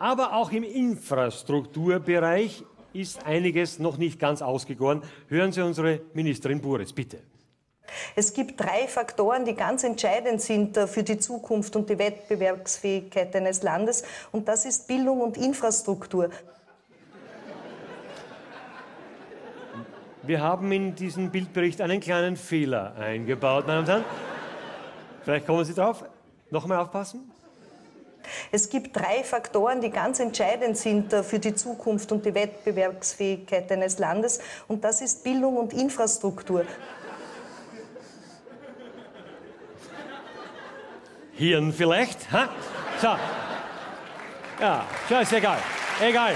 Aber auch im Infrastrukturbereich ist einiges noch nicht ganz ausgegoren. Hören Sie unsere Ministerin Buretz, bitte. Es gibt drei Faktoren, die ganz entscheidend sind äh, für die Zukunft und die Wettbewerbsfähigkeit eines Landes. Und das ist Bildung und Infrastruktur. Wir haben in diesen Bildbericht einen kleinen Fehler eingebaut, meine Damen und Herren. Vielleicht kommen Sie drauf. Nochmal aufpassen. Es gibt drei Faktoren, die ganz entscheidend sind äh, für die Zukunft und die Wettbewerbsfähigkeit eines Landes. Und das ist Bildung und Infrastruktur. Hirn vielleicht? Ha? So. Ja, ist egal. Egal.